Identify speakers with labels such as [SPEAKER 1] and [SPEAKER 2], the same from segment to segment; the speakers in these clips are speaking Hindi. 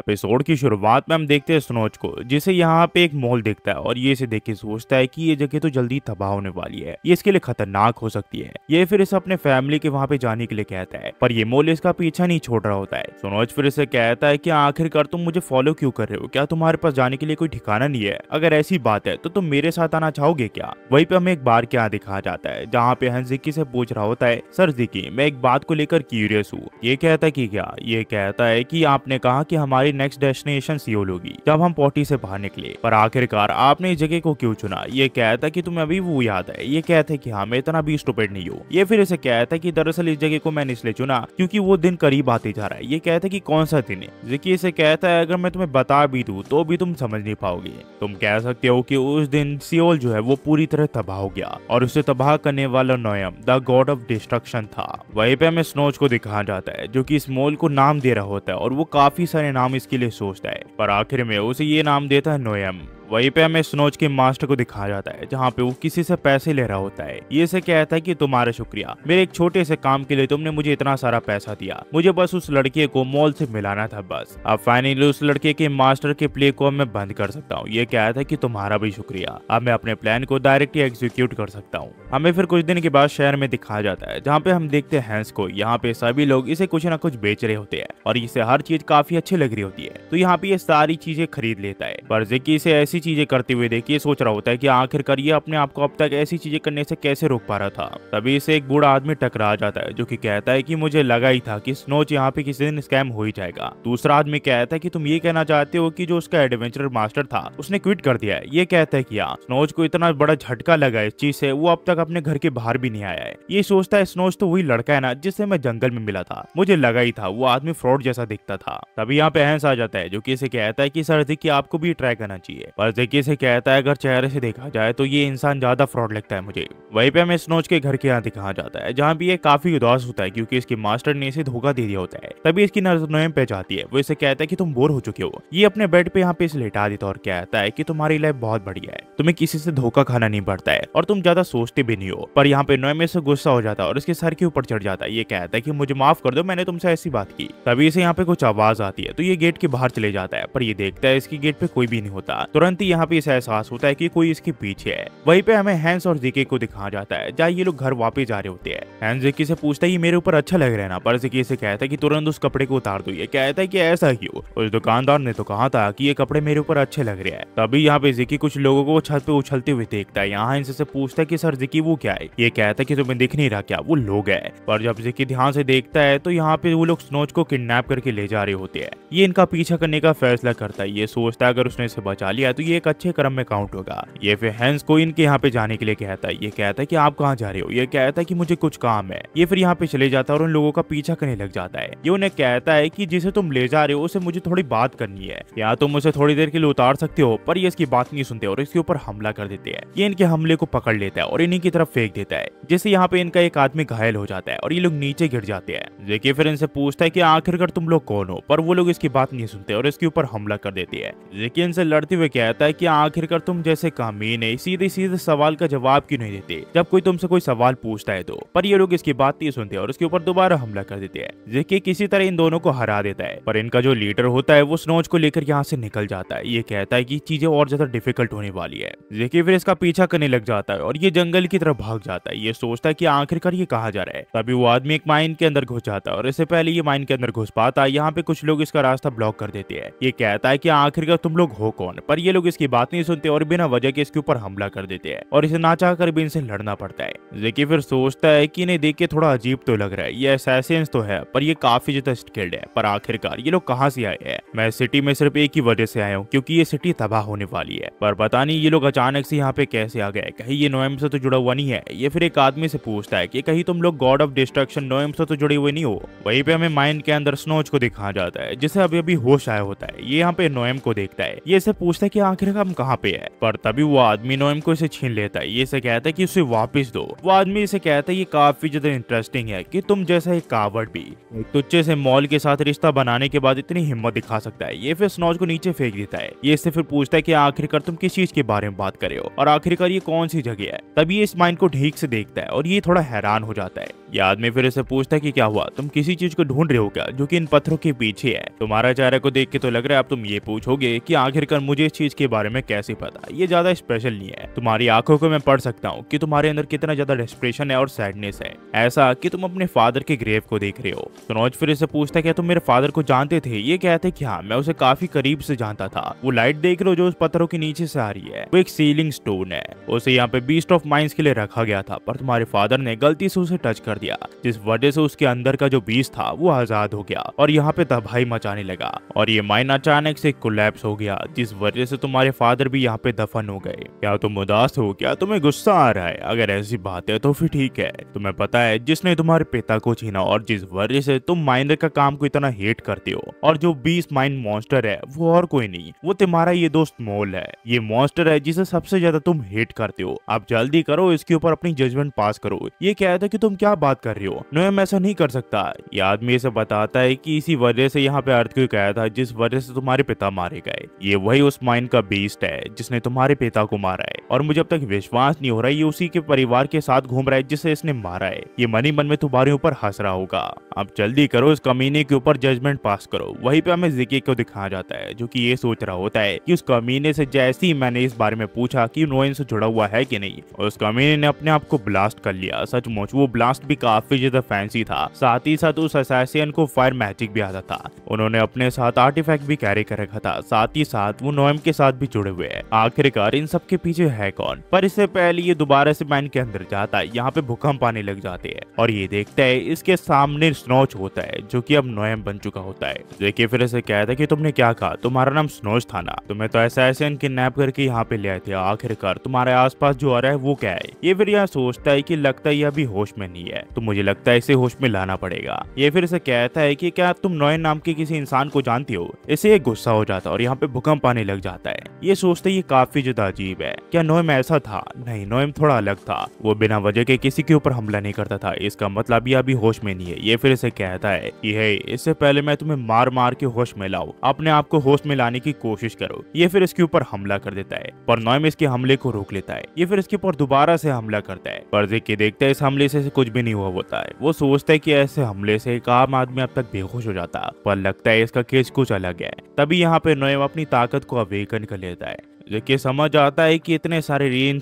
[SPEAKER 1] एपिसोड की शुरुआत में हम देखते हैं स्नोच को, जिसे यहाँ पे एक मॉल दिखता है और ये इसे देख के सोचता है कि ये जगह तो जल्दी तबाह होने वाली है। ये इसके लिए खतरनाक हो सकती है। ये फिर इसे अपने फैमिली के वहाँ पे जाने के लिए कहता है, पर ये मॉल इसका पीछा नहीं छोड़ रहा होता है। सोनोज फिर इसे कहता है की आखिरकार तुम मुझे फॉलो क्यूँ कर रहे हो? क्या तुम्हारे पास जाने के लिए कोई ठिकाना नहीं है? अगर ऐसी बात है तो तुम मेरे साथ आना चाहोगे क्या? वही पे हमें एक बार क्या दिखाया जाता है, जहाँ पे हंस जिक्की से पूछ रहा होता है, सर जिक्की मैं एक बात को लेकर क्यूरियस हूँ। ये कहता है की क्या? ये कहता है की आपने कहा की हमारी नेक्स्ट डेस्टिनेशन सियोल होगी, जब हम पोटी से बाहर निकले। पर आखिरकार, आपने इस जगह को क्यों चुना? ये कहता है कि तुम्हें अभी वो याद है। ये कहता कि हाँ मैं इतना भी स्टूपिड नहीं हूँ। ये फिर इसे कहता है कि दरअसल इस जगह को मैंने इसलिए चुना, क्योंकि वो दिन करीब आते जा रहा है। ये कहता है कि कौन सा दिन है? जिक्की इसे कहता है अगर मैं तुम्हें बता भी दू तो भी तुम समझ नहीं पाओगे। तुम कह सकते हो कि उस दिन सियोल जो है, वो पूरी तरह तबाह हो गया, और उसे तबाह करने वाला नोयम द गॉड ऑफ़ डिस्ट्रक्शन था। वहीं पे हमें स्नोज को दिखाया जाता है, जो कि इस मॉल को नाम दे रहा होता है, और वो काफ़ी सारे नाम इसके लिए सोचता है। पर आखिर में उसे ये नाम देता है नोयम वहीं पे हमें स्नोज के मास्टर को दिखाया जाता है, जहाँ पे वो किसी से पैसे ले रहा होता है। ये से कहता है कि तुम्हारा शुक्रिया, मेरे एक छोटे से काम के लिए तुमने मुझे इतना सारा पैसा दिया। मुझे बस उस लड़के को मॉल से मिलाना था बस। अब फाइनली उस लड़के के मास्टर के प्ले को मैं बंद कर सकता हूँ। ये कहता है की तुम्हारा भी शुक्रिया। अब मैं अपने प्लान को डायरेक्टली एग्जीक्यूट कर सकता हूँ। हमें फिर कुछ दिन के बाद शहर में दिखाया जाता है, जहाँ पे हम देखते हैं यहाँ पे सभी लोग इसे कुछ ना कुछ बेच रहे होते हैं, और इसे हर चीज़ काफ़ी अच्छी लग रही होती है। तो यहाँ पे ये सारी चीज़ें खरीद लेता है। पर जिक्की इसे ऐसी चीज़ें करते हुए देखिए, सोच रहा होता है कि आखिरकार ये अपने आप को अब तक ऐसी चीज़ें करने से कैसे रोक पा रहा था। तभी इसे एक बूढ़ा आदमी टकरा जाता है, जो कि कहता है कि मुझे लगा ही था कि स्नोच यहाँ पे किसी दिन स्कैम हो ही जाएगा। दूसरा आदमी कहता है कि तुम ये कहना चाहते हो कि जो उसका एडवेंचर मास्टर था, उसने क्विट कर दिया है। ये कहता है कि हाँ स्नोच को इतना बड़ा झटका लगा इस चीज़ से, वो अब तक अपने घर के बाहर भी नहीं आया है। ये सोचता है स्नोच तो वही लड़का है ना, जिससे मैं जंगल में मिला था। मुझे लगा ही था, वो आदमी फ्रॉड जैसा दिखता था। तभी यहाँ पे हंस आ जाता है, जो की इसे कहता है कि सर, देखिए, आपको भी ट्राई करना चाहिए। पर देखिए से कहता है, अगर चेहरे से देखा जाए तो ये इंसान ज़्यादा फ्रॉड लगता है मुझे। वहीं पे हमें स्नोच के घर के यहाँ दिखाया जाता है, जहाँ भी ये काफ़ी उदास होता है, क्योंकि इसके मास्टर ने इसे धोखा दे दिया होता है। तभी इसकी नज़र नोएम पे जाती है। वो इसे कहता है कि तुम बोर हो चुके हो। ये अपने बेड पे यहाँ पे इसे लेटा देता और कहता है कि तुम्हारी लाइफ बहुत बढ़िया है। तुम्हें किसी से धोखा खाना नहीं पड़ता है और तुम ज़्यादा सोचते भी नहीं हो। पर यहाँ पे नोएम से गुस्सा हो जाता है और इसके सर के ऊपर चढ़ जाता है। ये कहता है की मुझे माफ़ कर दो, मैंने तुमसे ऐसी बात की। तभी इसे यहाँ पे कुछ आवाज़ आती है तो ये गेट के बाहर चले जाता है। पर ये देखता है, इसकी गेट पे कोई भी नहीं होता। तुरंत ही यहाँ पे इसे एहसास होता है कि कोई इसके पीछे है। वहीं पे हमें हैंस और जिके को दिखाया जाता है, जहाँ ये लोग घर वापस जा रहे होते हैं। हैंस जिकी से पूछता है, ये मेरे ऊपर अच्छा लग रहा है ना? पर जिकी से कहता है कि, तुरंत उस कपड़े को उतार दो। ये कहता है कि, ऐसा क्यों? उस दुकानदार ने तो कहा था कि, ये कपड़े मेरे ऊपर अच्छे लग रहे हैं। तभी यहाँ पे जिकी कुछ लोगों को छत पे उछलते हुए देखता है। यहाँ इनसे पूछता है की, सर जिकी, वो क्या है? ये कहता है की, तुम्हें दिख नहीं रहा क्या? वो लोग है। पर जब जिकी ध्यान से देखता है तो यहाँ पे वो लोग स्नोच को किडनेप करके ले जा रहे होते हैं। ये इनका पीछा करने का फैसला करता है। ये सोचता है, अगर उसने इसे बचा लिया तो ये एक अच्छे क्रम में काउंट होगा। ये फिर हैंस को इनके यहाँ पे जाने के लिए कहता है। ये कहता है कि आप कहाँ जा रहे हो? ये कहता है कि मुझे कुछ काम है। ये फिर यहाँ पे चले जाता है और उन लोगों का पीछा करने लग जाता है। ये उन्हें कहता है कि जिसे तुम ले जा रहे हो, उसे मुझे थोड़ी बात करनी है। या तुम उसे थोड़ी देर के लिए उतार सकते हो, पर ये इसकी बात नहीं सुनते और इसके ऊपर हमला कर देते हैं। ये इनके हमले को पकड़ लेता है और इन्हीं की तरफ़ फेंक देता है, जिससे यहाँ पे इनका एक आदमी घायल हो जाता है और ये लोग नीचे गिर जाते हैं। जेके फिर इनसे पूछता है कि आखिरकार तुम लोग कौन हो? पर वो लोग इसकी बात नहीं सुनते और इसके ऊपर हमला कर देते हैं। जेके इनसे लड़ते हुए कहता है कि आखिरकार तुम जैसे कामीन है सीधे सीधे सवाल का जवाब क्यों नहीं देते? जब कोई तुमसे कोई सवाल पूछता है तो। पर ये लोग इसकी बात नहीं सुनते और उसके ऊपर दोबारा हमला कर देते हैं। जेके किसी तरह इन दोनों को हरा देता है। पर इनका जो लीडर होता है, वो स्नोच को लेकर यहाँ से निकल जाता है। ये कहता है कि चीज़ें और ज़्यादा डिफ़िकल्ट होने वाली है। जेके फिर इसका पीछा करने लग जाता है और ये जंगल की तरफ़ भाग जाता है। ये सोचता है की आखिरकार ये कहा जा रहा है। तभी वो आदमी एक माइन के अंदर घुस जाता है और इससे पहले ये माइन के अंदर घुस पाता है। यहाँ पे कुछ लोग इसका रास्ता ब्लॉक कर देते हैं। ये कहता है की आखिरकार तुम लोग हो कौन? पर ये लोग इसकी बात नहीं सुनते और बिना वजह के इसके ऊपर हमला कर देते हैं और इसे ना चाह कर भी इनसे लड़ना पड़ता है। जेकी फिर सोचता है कि इन्हें देख के थोड़ा अजीब तो लग रहा है, ये असैसिन्स तो है, पर ये काफ़ी ज़्यादा स्किल्ड है। पर आखिरकार ये लोग कहाँ से आए हैं? मैं सिटी में सिर्फ़ एक ही वजह से आया हूँ, क्योंकि ये सिटी तबाह होने वाली है। पर पता नहीं ये लोग अचानक से यहाँ पे कैसे आ गए कहीं ये नोएम से तो जुड़ा हुआ नहीं है। ये फिर एक आदमी से पूछता है कि कहीं तुम लोग गॉड ऑफ़ डिस्ट्रक्शन नोएम से तो जुड़े हुए नहीं हो? वहीं पे हमें माइंड के अंदर स्नोच को दिखाया जाता है, जिसे अभी अभी होश आया होता है। ये यहाँ पे नोएम को देखता है। ये इसे पूछता है कि आखिर हम कहाँ पे है? पर तभी वो आदमी नोएम को इसे छीन लेता है। ये इसे कहता है कि उसे वापस दो। वो आदमी इसे कहता है, ये काफ़ी ज़्यादा इंटरेस्टिंग है कि तुम जैसा एक कावड़ भी तुच्चे से मॉल के साथ रिश्ता बनाने के बाद इतनी हिम्मत दिखा सकता है। ये फिर स्नॉज को नीचे फेंक देता है। ये इससे फिर पूछता है कि आखिरकार तुम किस चीज़ के बारे में बात करे हो? और आखिरकार ये कौन सी जगह है? तभी इस माइंड को ठीक से देखता है और ये थोड़ा हैरान हो जाता है। ये आदमी फिर इसे पूछता है कि क्या हुआ? तुम किसी चीज़ को ढूंढ रहे हो क्या, जो कि इन पत्थरों के पीछे है? तुम्हारा चेहरे को देख के तो लग रहा है अब तुम ये पूछोगे कि आखिरकार मुझे इस चीज़ के बारे में कैसे पता? ये ज़्यादा स्पेशल नहीं है। तुम्हारी आँखों को मैं पढ़ सकता हूँ कि तुम्हारे अंदर कितना ज़्यादा डिस्प्रेशन है और सैडनेस है। ऐसा कि तुम अपने फादर के ग्रेव को देख रहे हो। सनोज फिर इसे पूछता है कि तुम मेरे फादर को जानते थे? ये कहते कि हाँ मैं उसे काफ़ी करीब से जानता था। वो लाइट देख रहे हो जो उस पत्थरों के नीचे से आ रही है। वो एक सीलिंग स्टोन है। उसे यहाँ पे बीस्ट ऑफ़ माइंस के लिए रखा गया था, पर तुम्हारे फादर ने गलती से उसे टच कर दिया। जिस वजह से उसके अंदर का जो बीज था, वो आज़ाद हो गया और यहाँ पे तबाही मचाने लगा। और ये माइन अचानक से कोलैप्स हो गया, जिस वजह से तुम्हारे फादर भी यहाँ पे दफन हो गए। क्या तुम उदास हो क्या तुम्हें गुस्सा आ रहा है। अगर ऐसी बात है तो फिर ठीक है। तुम्हें पता है, जिसने तुम्हारे पिता को छीना और जिस वजह से तुम माइनर का काम को इतना हेट करते हो, और जो बीस माइंड मॉन्स्टर है, वो और कोई नहीं। वो तुम्हारा ये दोस्त मोल है। ये मॉन्स्टर है जिसे सबसे ज़्यादा तुम हेट करते हो। आप जल्दी करो, इसके ऊपर अपनी जजमेंट पास करो। ये कहता है कि तुम क्या बात कर रहे हो? नोएम ऐसा नहीं कर सकता। ये आदमी इसे बताता है कि इसी वजह से यहाँ पे अर्थ क्यों आया था, जिस वजह से तुम्हारे पिता मारे गए। ये वही उस माइंड का बीस्ट है, जिसने तुम्हारे पिता को मारा है, और मुझे अब तक विश्वास नहीं हो रहा ये उसी के परिवार के साथ घूम रहा है जिसे इसने मारा है। ये मनी मन में तुम्हारे ऊपर हंस रहा होगा। अब जल्दी करो इस कमीने के ऊपर जजमेंट पास करो। वहीं पे हमें जिकी को दिखाया जाता है, जो कि ये सोच रहा होता है कि उस कमीने से जैसे ही मैंने इस बारे में पूछा की नोइन से जुड़ा हुआ है की नहीं उस कमीने ने अपने आप को ब्लास्ट कर लिया। सचमुच वो ब्लास्ट भी काफ़ी ज़्यादा फैंसी था। साथ ही साथ उस असैसियन को फायर मैजिक भी आता था। उन्होंने अपने साथ आर्टिफैक्ट भी कैरी कर रखा था। साथ ही साथ वो नोएम के साथ भी जुड़े हुए हैं। आखिरकार इन सब के पीछे है कौन? पर इससे पहले ये दोबारा से माइन के अंदर जाता है। यहाँ पे भूकंप आने लग जाते हैं। और ये देखता है, इसके सामने स्नोच होता है, जो की अब नोएम बन चुका होता है। देखिए, फिर इसे कहता है कि तुमने क्या कहा? तुम्हारा नाम स्नोच था ना? तुम्हें तो ऐसा ऐसे किडनैप करके यहाँ पे ले आए थे। आखिरकार तुम्हारे आसपास जो आ रहा है, वो क्या है? ये फिर यहाँ सोचता है की लगता है ये अभी होश में नहीं है। तो मुझे लगता है इसे होश में लाना पड़ेगा। ये फिर इसे कहता है कि क्या तुम नोएम नाम के किसी इंसान को जानती हो? इसे गुस्सा हो जाता है और यहाँ पे भूकंप आने लग जाता है। ये सोचते ये काफ़ी ज़्यादा अजीब है। क्या नोएम ऐसा था? नहीं, नोएम थोड़ा अलग था। वो बिना वजह के किसी के ऊपर हमला नहीं करता था। इसका मतलब ये अभी होश में नहीं है। ये फिर इसे कहता है कि है, इससे पहले मैं तुम्हें मार मार के होश में लाऊं। अपने आप को होश में लाने की कोशिश करो। ये फिर इसके ऊपर हमला कर देता है। पर नोएम इसके हमले को रोक लेता है। ये फिर इसके ऊपर दोबारा से हमला करता है। पर के देखते है, इस हमले से कुछ भी नहीं हुआ होता है। वो सोचता है की ऐसे हमले से एक आम आदमी अब तक बेहोश हो जाता। पर लगता है इसका केस कुछ अलग है। तभी यहाँ पे नोएम अपनी ताकत को अवेकन कर लेता है। देखिए, समझ आता है कि इतने सारे री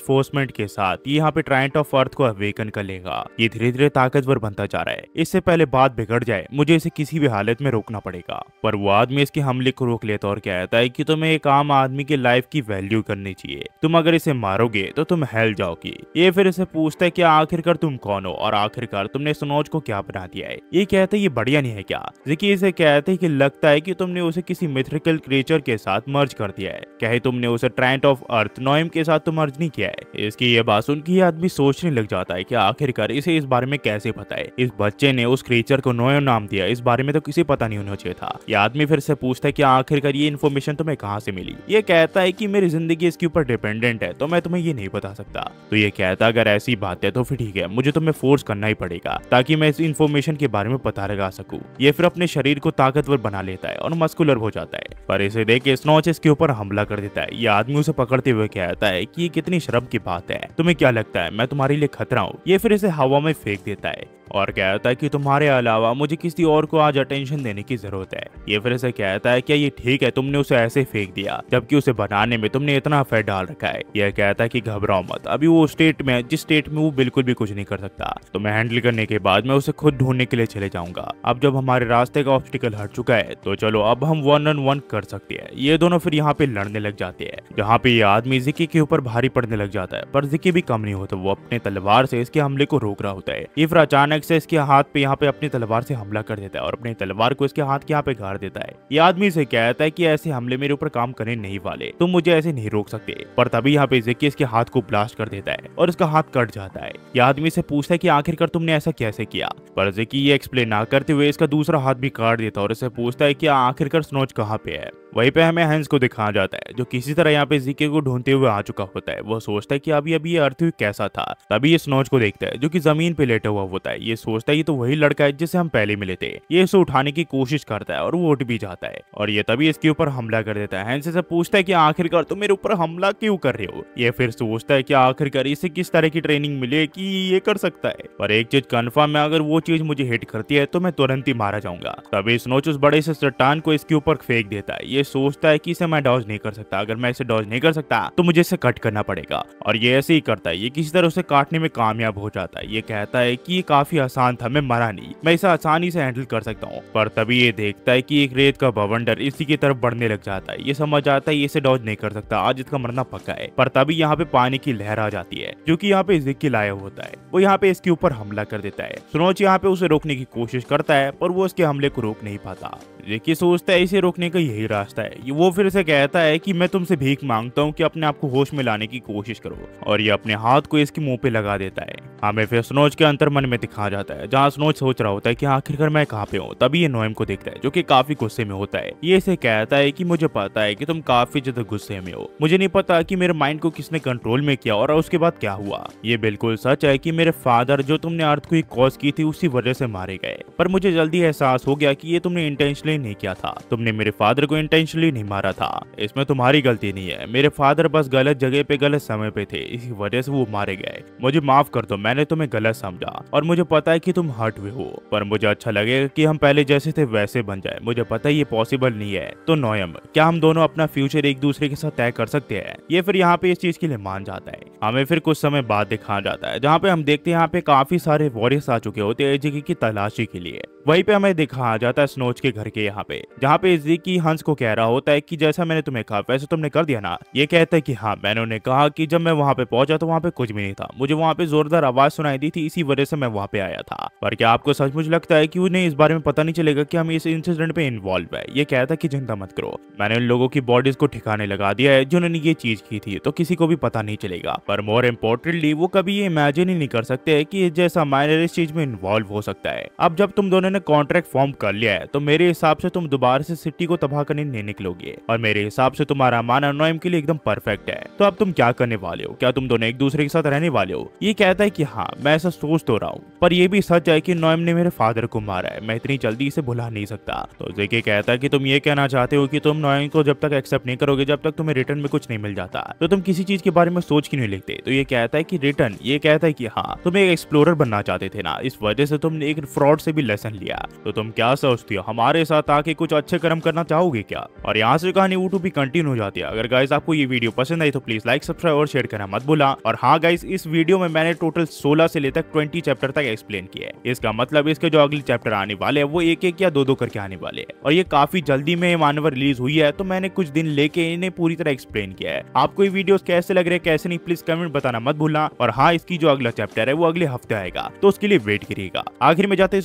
[SPEAKER 1] के साथ यहाँ पे ट्राइंट ऑफ़ अर्थ को अवेकन कर लेगा। ये धीरे धीरे ताकतवर बनता जा रहा है। इससे पहले बात बिगड़ जाए, मुझे इसे किसी भी हालत में रोकना पड़ेगा। पर वो आदमी इसके हमले को रोक लेता और कहता है की तुम्हें एक आम आदमी की लाइफ की वैल्यू करनी चाहिए। तुम अगर इसे मारोगे तो तुम हेल जाओगी। ये फिर इसे पूछता है की आखिरकार तुम कौन हो? और आखिरकार तुमने सनोज को क्या बना दिया है? ये कहते ये बढ़िया नहीं है क्या? देखिए, इसे कहते हैं कि लगता है कि तुमने उसे किसी मिथ्रिकल क्रिएचर के साथ मर्ज कर दिया है। कहे, तुमने उसे ट्राइंट ऑफ़ अर्थ नोएम के साथ तो मर्ज नहीं किया है। इसकी ये बात सुन के आदमी सोचने लग जाता है कि आखिरकार इसे इस बारे में कैसे पता है? इस बच्चे ने उस क्रिएचर को नोएम नाम दिया। इस बारे में तो किसी पता नहीं होना चाहिए था। ये आदमी फिर से पूछता है कि आखिरकार ये इन्फॉर्मेशन तुम्हें कहाँ से मिली? ये कहता है कि मेरी ज़िंदगी इसके ऊपर डिपेंडेंट है तो मैं तुम्हें ये नहीं बता सकता। तो ये कहता अगर ऐसी बात है तो फिर ठीक है, मुझे तुम्हें फोर्स करना ही पड़ेगा, ताकि मैं इस इन्फॉर्मेशन के बारे में पता लगा सकूँ। ये फिर अपने शरीर को ताकतवर बना लेता है और मस्कुलर हो जाता है। पर इसे देख के स्नोच इसके ऊपर हमला कर देता है। ये आदमी उसे पकड़ते हुए कहता है कि ये कितनी शर्म की बात है। तुम्हें क्या लगता है? मैं तुम्हारे लिए खतरा हूँ। ये फिर इसे हवा में फेंक देता है। और कहता है कि तुम्हारे अलावा मुझे किसी और को आज अटेंशन देने की ज़रूरत है। ये फिर से कहता है, क्या ये ठीक है? तुमने उसे ऐसे फेंक दिया, जबकि उसे बनाने में तुमने इतना अफेयर डाल रखा है। यह कहता है कि घबराओ मत, अभी वो स्टेट में, जिस स्टेट में वो बिल्कुल भी कुछ नहीं कर सकता। तो मैं हैंडल करने के बाद मैं उसे खुद ढूँढने के लिए चले जाऊँगा। अब जब हमारे रास्ते का ऑब्स्टिकल हट चुका है तो चलो अब हम वन ऑन वन कर सकते हैं। ये दोनों फिर यहाँ पे लड़ने लग जाते हैं, जहाँ पे ये आदमी जिकी के ऊपर भारी पड़ने लग जाता है। पर जिकी भी कम नहीं होता, वो अपने तलवार से इसके हमले को रोक रहा होता है। ये फिर अचानक से इसके हाथ पे यहाँ पे अपनी तलवार से हमला कर देता है और अपनी तलवार को इसके हाथ के यहाँ पे गाड़ देता है। ये आदमी से कहता है कि ऐसे हमले मेरे ऊपर काम करने नहीं वाले। तुम मुझे ऐसे नहीं रोक सकते। पर तभी यहाँ पे जिकी इसके हाथ को ब्लास्ट कर देता है और इसका हाथ कट जाता है। ये आदमी से पूछता है की आखिरकार तुमने ऐसा कैसे किया? पर जिकी ये एक्सप्लेन ना करते हुए इसका दूसरा हाथ भी काट देता है और इसे पूछता है की आखिरकार स्नोच कहाँ पे है? वहीं पे हमें हैंस को दिखाया जाता है, जो किसी तरह यहाँ पे जीके को ढूंढते हुए आ चुका होता है। वो सोचता है कि अभी अभी ये अर्थ कैसा था, तभी ये स्नोच को देखता है, जो कि ज़मीन पे लेटा हुआ होता है। ये सोचता है ये तो वही लड़का है जिससे हम पहले मिले थे। ये इसे उठाने की कोशिश करता है और वो उठ भी जाता है। और ये तभी इसके ऊपर हमला कर देता है। हैंस पूछता है कि आखिरकार तुम मेरे ऊपर हमला क्यों कर रहे हो? ये फिर सोचता है की आखिरकार इसे किस तरह की ट्रेनिंग मिले की ये कर सकता है। पर एक चीज़ कन्फर्म है, अगर वो चीज़ मुझे हिट करती है तो मैं तुरंत ही मारा जाऊँगा। तभी स्नोच उस बड़े से चट्टान को इसके ऊपर फेंक देता है। ये सोचता है कि इसे मैं डॉज नहीं कर सकता। अगर मैं इसे डॉज नहीं कर सकता तो मुझे इसे कट करना पड़ेगा। और ये ऐसे ही करता है। ये किसी तरह उसे काटने में कामयाब हो जाता है। ये कहता है की काफ़ी आसान था, मैं मरा नहीं। मैं इसे आसानी से हैंडल कर सकता हूँ। पर तभी ये देखता है की एक रेत का बवंडर इसी की तरफ़ बढ़ने लग जाता है। ये समझ आता है इसे डॉज नहीं कर सकता। आज इसका मरना पक्का है। पर तभी यहाँ पे पानी की लहर आ जाती है, जो की यहाँ पे जिक्की लाया होता है। वो यहाँ पे इसके ऊपर हमला कर देता है। सुनोच यहाँ पे उसे रोकने की कोशिश करता है, पर वो उसके हमले को रोक नहीं पाता। जेकी सोचता है इसे रोकने का यही रास्ता है। वो फिर से कहता है कि मैं तुमसे भीख माँगता हूँ कि अपने आप को होश में लाने की कोशिश करो और ये अपने हाथ को इसके मुँह पे लगा देता है। हमें फिर स्नोच के अंतर मन में दिखा जाता है, जहाँ स्नोच सोच रहा होता है कि आखिरकार मैं कहाँ पे हूँ? तभी ये नोएम को देखता है, जो कि काफ़ी गुस्से में होता है। ये इसे कहता है कि मुझे पता है कि तुम काफ़ी ज़्यादा गुस्से में हो। मुझे नहीं पता कि मेरे माइंड को किसने कंट्रोल में किया और उसके बाद क्या हुआ। ये बिल्कुल सच है की मेरे फादर जो तुमने अर्थ को कॉज की थी, उसी वजह से मारे गए। पर मुझे जल्दी एहसास हो गया कि ये तुमने इंटेंशनली नहीं किया था। तुमने मेरे फादर को इंटेंशनली नहीं मारा था। इसमें तुम्हारी गलती नहीं है। मेरे फादर बस गलत जगह पे, गलत समय पे थे। इसी वजह से वो मारे गए। मुझे माफ़ कर दो। मैंने तुम्हें गलत समझा। और मुझे पता है कि तुम हर्ट हुए हो। पर मुझे अच्छा लगेगा कि हम पहले जैसे थे, वैसे बन जाए। मुझे पता है ये पॉसिबल नहीं है। तो नोयम क्या हम दोनों अपना फ्यूचर एक दूसरे के साथ तय कर सकते हैं? ये फिर यहाँ पे इस चीज़ के लिए मान जाता है। हमें फिर कुछ समय बाद दिखाया जाता है। जहाँ पे हम देखते हैं, यहाँ पे काफ़ी सारे वॉरियर्स आ चुके होते हैं जगह की तलाशी के लिए। वहीं पे हमें दिखाया जाता है स्नोच के घर के यहाँ पे, जहाँ पे की हंस को कह रहा होता है कि जैसा मैंने तुम्हें कहा, वैसे तुमने कर दिया ना। ये कहता है कि हाँ मैंने उन्हें कहा कि जब मैं वहाँ पे पहुँचा तो वहाँ पे कुछ भी नहीं था। मुझे वहाँ पे जोरदार आवाज़ सुनाई दी थी, इसी वजह से मैं वहाँ पे आया था। पर क्या आपको सचमुच लगता है की उन्हें इस बारे में पता नहीं चलेगा की हम इस इंसिडेंट पे इन्वॉल्व है? ये कहता है की चिंता मत करो। मैंने उन लोगों की बॉडीज को ठिकाने लगा दिया है जिन्होंने ये चीज़ की थी तो किसी को भी पता नहीं चलेगा। पर मोर इम्पोर्टेंटली वो कभी ये इमेजिन ही नहीं कर सकते की जैसा माइनर इस चीज़ में इन्वॉल्व हो सकता है। अब जब तुम दोनों ने कॉन्ट्रैक्ट फॉर्म कर लिया है तो मेरे हिसाब से तुम दोबारा से सिटी को तबाह करने नहीं निकलोगे। और मेरे हिसाब से तुम्हारा माना नोएम के लिए एकदम परफेक्ट है। तो अब तुम क्या करने वाले हो? क्या तुम दोनों एक दूसरे के साथ रहने वाले हो? ये कहता है की हाँ मैं ऐसा सोच तो रहा हूँ, पर यह भी सच है की नोएम ने मेरे फादर को मारा है। मैं इतनी जल्दी इसे भुला नहीं सकता। तो जेके कहता है कि तुम ये कहना चाहते हो की तुम नोएम को जब तक एक्सेप्ट नहीं करोगे, जब तक तुम्हें रिटर्न में कुछ नहीं मिल जाता। तो तुम किसी चीज़ के बारे में सोच क्यों नहीं लिखते? तो ये कहता है कि रिटर्न ये कहता है कि हाँ तुम एक एक्सप्लोरर बनना चाहते थे ना। इस वजह से तुमने एक फ्रॉड से भी लेसन लिया। तो तुम क्या सोचती हो? हमारे साथ आके कुछ अच्छे कर्म करना चाहोगे क्या? और यहाँ से कहानी यूट्यूब भी कंटिन्यू हो जाती है। अगर गाइस आपको ये वीडियो पसंद आई तो प्लीज़ लाइक सब्सक्राइब और शेयर करना मत भूला और हाँ गाइस इस वीडियो में मैंने टोटल 16 से लेकर 20 चैप्टर तक एक्सप्लेन किया है। इसका मतलब इसके जो अगले चैप्टर आने वाले हैं, वो एक एक या दो दो करके आने वाले हैं। और ये काफ़ी जल्दी में मानवर रिलीज़ हुई है तो मैंने कुछ दिन लेके इन्हें पूरी तरह एक्सप्लेन किया है। आपको ये वीडियो कैसे लग रहे कैसे नहीं प्लीज़ कमेंट बताना मत भूलना। और हाँ इसकी जो अगला चैप्टर है, वो अगले हफ़्ते आएगा। तो उसके लिए वेट करिएगा। आखिर में जाते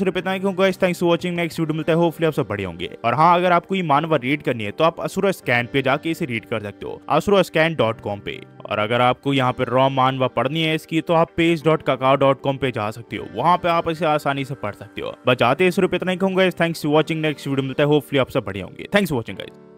[SPEAKER 1] हैं thanks for watching next video मिलता है। होपफुली आप सब बढ़िया होंगे। और हाँ अगर आपको ये मानवर रीड करनी है तो आप असुर स्कैन पे जाके इसे रीड कर सकते हो। असुर स्कैन डॉट कॉम पे। और अगर आपको यहाँ पे रॉ मानवा पढ़नी है इसकी तो आप page dot kaka dot com पे जा सकते हो। वहाँ पे आप इसे आसानी से पढ़ सकते हो। बचाते इस रूप इतना ही कहूँगा। Thanks for watching next video मिलता है। होपफुली आप सब बढ़िया होंगे। Thanks for watching guys